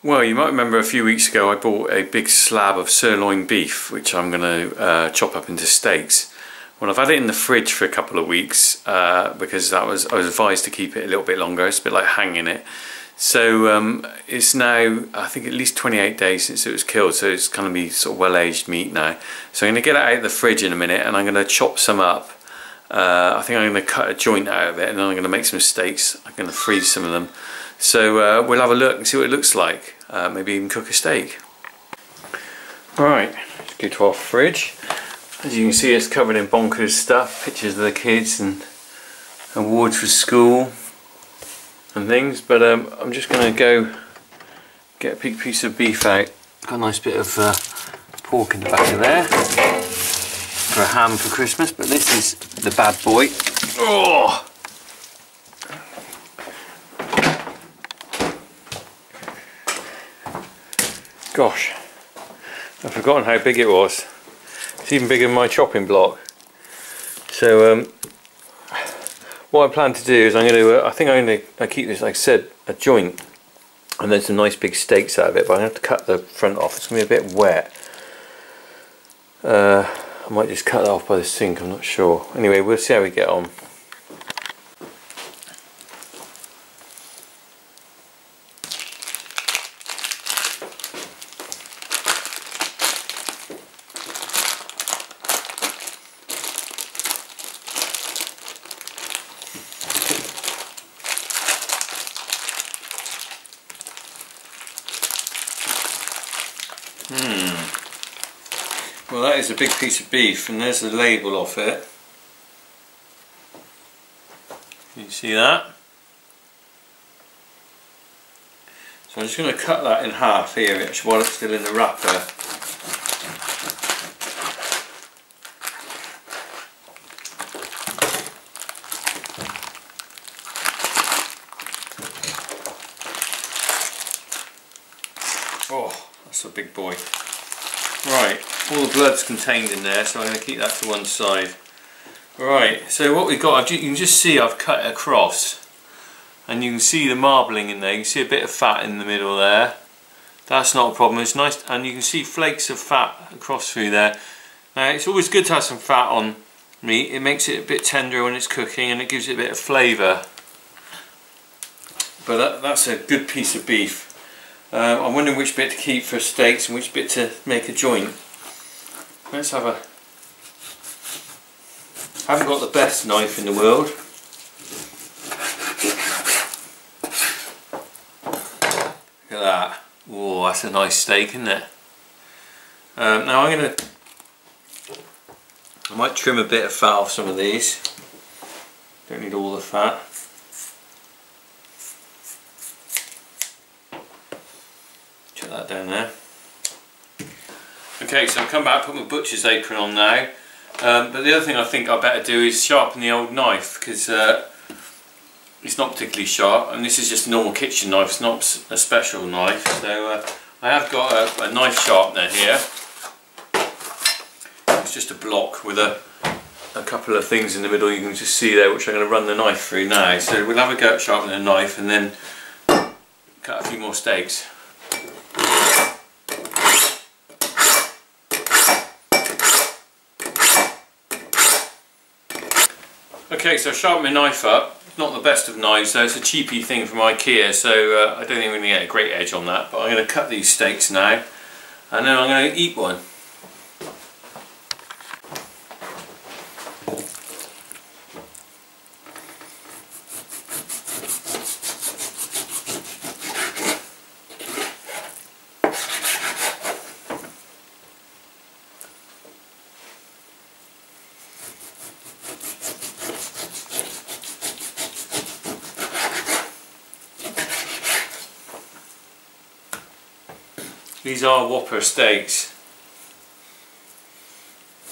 Well, you might remember a few weeks ago I bought a big slab of sirloin beef, which I'm going to uh, chop up into steaks. Well, I've had it in the fridge for a couple of weeks uh, because that was I was advised to keep it a little bit longer. It's a bit like hanging it. So um, it's now, I think, at least 28 days since it was killed, so it's going to be sort of well-aged meat now. So I'm going to get it out of the fridge in a minute and I'm going to chop some up. Uh, I think I'm going to cut a joint out of it and then I'm going to make some steaks. I'm going to freeze some of them. So uh, we'll have a look and see what it looks like. Uh, maybe even cook a steak. Right, let's go to our fridge. As you can see it's covered in bonkers stuff, pictures of the kids and awards for school and things but um, I'm just going to go get a big piece of beef out. Got a nice bit of uh, pork in the back of there for a ham for Christmas but this is the bad boy. Oh! Gosh, I've forgotten how big it was. It's even bigger than my chopping block. So um, what I plan to do is I'm going to, uh, I think I'm going to keep this, like I said, a joint and then some nice big steaks out of it, but I'm going to have to cut the front off. It's going to be a bit wet. Uh, I might just cut that off by the sink, I'm not sure. Anyway, we'll see how we get on. Hmm. Well that is a big piece of beef and there's the label off it. You see that? So I'm just going to cut that in half here while it's still in the wrapper. Oh, that's a big boy. Right, all the blood's contained in there, so I'm going to keep that to one side. Right, so what we've got, you can just see I've cut it across. And you can see the marbling in there, you can see a bit of fat in the middle there. That's not a problem, it's nice, and you can see flakes of fat across through there. Now it's always good to have some fat on meat, it makes it a bit tender when it's cooking and it gives it a bit of flavour. But that, that's a good piece of beef. Uh, I'm wondering which bit to keep for steaks and which bit to make a joint. Let's have a... I haven't got the best knife in the world. Look at that. Oh, that's a nice steak, isn't it? Um, now I'm going to... I might trim a bit of fat off some of these. Don't need all the fat. Check that down there. Okay, so I've come back, put my butcher's apron on now. Um, but the other thing I think I better do is sharpen the old knife because uh, it's not particularly sharp and this is just a normal kitchen knife, it's not a special knife. So uh, I have got a, a, knife sharpener here. It's just a block with a, a couple of things in the middle you can just see there which I'm going to run the knife through now. So we'll have a go at sharpening the knife and then cut a few more steaks. Okay, so I sharpened my knife up. Not the best of knives, though. It's a cheapy thing from Ikea, so uh, I don't think we're going to get a great edge on that. But I'm going to cut these steaks now, and then I'm going to eat one. These are Whopper steaks.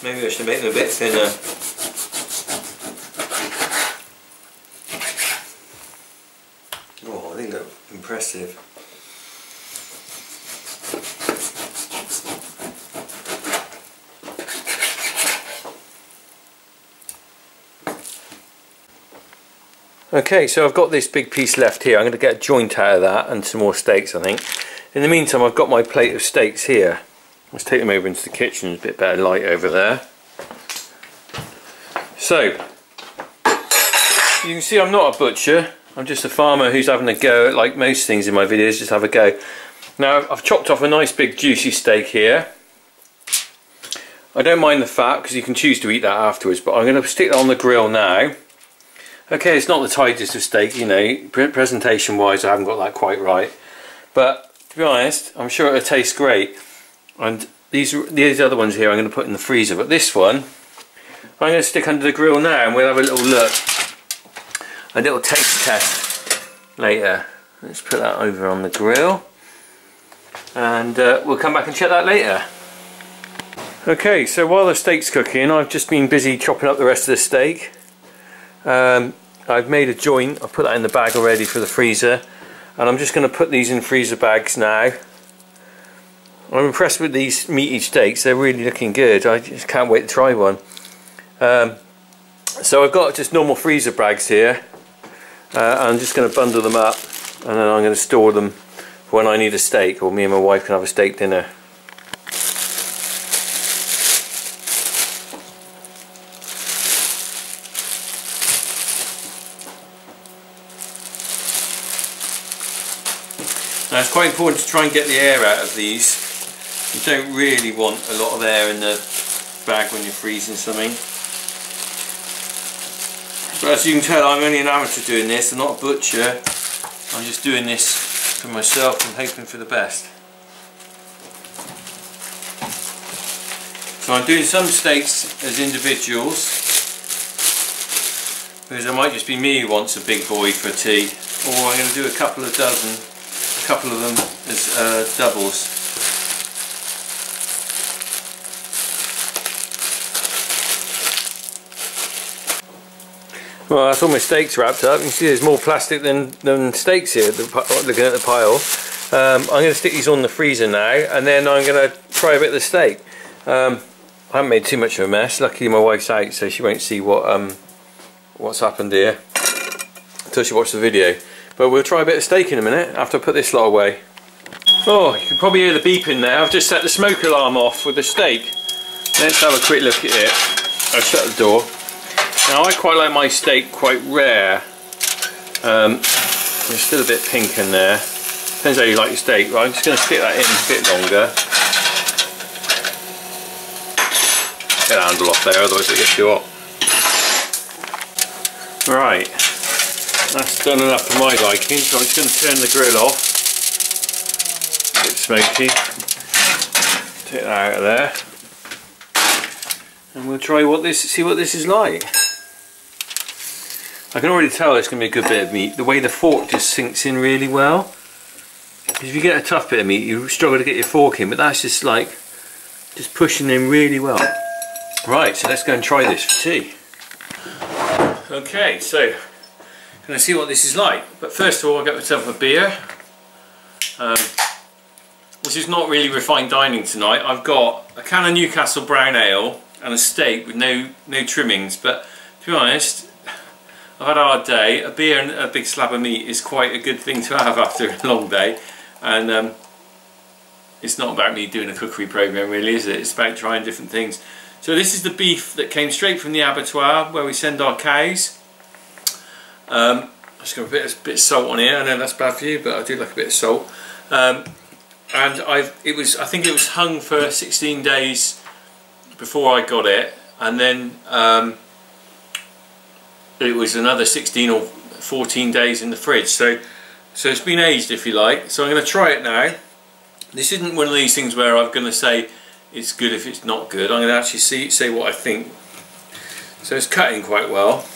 Maybe I should make them a bit thinner. Oh, I think they're impressive. Okay, so I've got this big piece left here. I'm going to get a joint out of that and some more steaks, I think. In the meantime I've got my plate of steaks here. Let's take them over into the kitchen, There's a bit better light over there. So, you can see I'm not a butcher, I'm just a farmer who's having a go at like most things in my videos, just have a go. Now I've chopped off a nice big juicy steak here. I don't mind the fat because you can choose to eat that afterwards but I'm going to stick that on the grill now. Okay it's not the tightest of steak you know presentation wise I haven't got that quite right but to be honest I'm sure it'll taste great. And these are these other ones here I'm going to put in the freezer but this one I'm going to stick under the grill now and we'll have a little look. A little taste test later. Let's put that over on the grill. And uh, we'll come back and check that later. Okay, so while the steak's cooking, I've just been busy chopping up the rest of the steak. Um, I've made a joint, I've put that in the bag already for the freezer. And I'm just going to put these in freezer bags now. I'm impressed with these meaty steaks, they're really looking good. I just can't wait to try one. Um, so I've got just normal freezer bags here. Uh, I'm just going to bundle them up and then I'm going to store them when I need a steak or me and my wife can have a steak dinner. Now it's quite important to try and get the air out of these. You don't really want a lot of air in the bag when you're freezing something. But as you can tell I'm only an amateur doing this, I'm not a butcher. I'm just doing this for myself and hoping for the best. So I'm doing some steaks as individuals because it might just be me who wants a big boy for tea or I'm going to do a couple of dozen couple of them as uh, doubles. Well, that's all my steaks wrapped up. You can see there's more plastic than, than steaks here, looking at the pile. Um, I'm going to stick these on the freezer now, and then I'm going to try a bit of the steak. Um, I haven't made too much of a mess. Luckily my wife's out, so she won't see what um, what's happened here until she watches the video. But we'll try a bit of steak in a minute after I put this lot away. Oh, you can probably hear the beeping there. I've just set the smoke alarm off with the steak. Let's have a quick look at it. I'll shut the door. Now I quite like my steak quite rare. Um, there's still a bit pink in there. Depends how you like your steak. Right, I'm just going to stick that in a bit longer. Get the handle off there, otherwise it gets too hot. Right, that's done enough for my liking, so I'm just going to turn the grill off. Bit smoky. Take that out of there. And we'll try what this, see what this is like. I can already tell it's going to be a good bit of meat. The way the fork just sinks in really well. If you get a tough bit of meat, you struggle to get your fork in, but that's just like, just pushing in really well. Right, so let's go and try this for tea. Okay, so Gonna see what this is like. But first of all, I got myself a beer. Um, this is not really refined dining tonight. I've got a can of Newcastle Brown Ale and a steak with no no trimmings. But to be honest, I've had a hard day. A beer and a big slab of meat is quite a good thing to have after a long day. And um, it's not about me doing a cookery program really, is it? It's about trying different things. So this is the beef that came straight from the abattoir where we send our cows. Um, I'm just going to put a bit of salt on here. I know that's bad for you, but I do like a bit of salt. Um, and I, it was, I think it was hung for 16 days before I got it, and then um, it was another 16 or 14 days in the fridge. So, so it's been aged, if you like. So I'm going to try it now. This isn't one of these things where I'm going to say it's good if it's not good. I'm going to actually see, say what I think. So it's cutting quite well.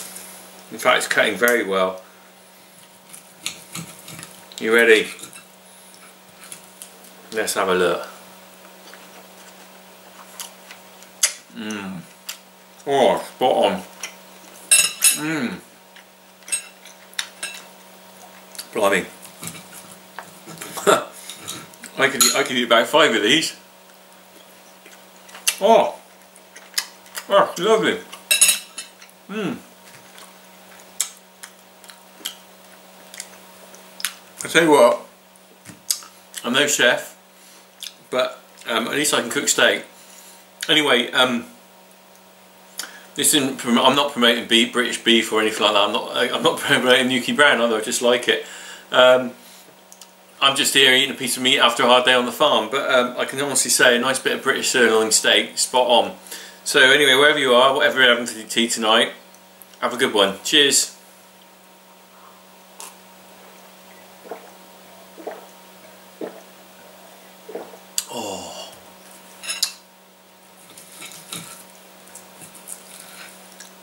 In fact, it's cutting very well. You ready? Let's have a look. Mmm. Oh, spot on. Mmm. Blimey. I could I could eat about five of these. Oh. Oh, lovely. Mmm. I tell you what, I'm no chef, but um, at least I can cook steak. Anyway, um, this isn't. I'm not promoting beef, British beef or anything like that. I'm not. I'm not promoting Nuki Brown either. I just like it. Um, I'm just here eating a piece of meat after a hard day on the farm, but um, I can honestly say a nice bit of British sirloin steak, spot on. So anyway, wherever you are, whatever you're having to tea tonight, have a good one. Cheers.